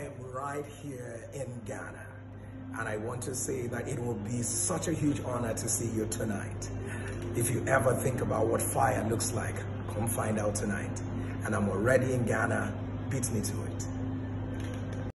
I am right here in Ghana. And I want to say that it will be such a huge honor to see you tonight. If you ever think about what fire looks like, come find out tonight. And I'm already in Ghana. Beat me to it.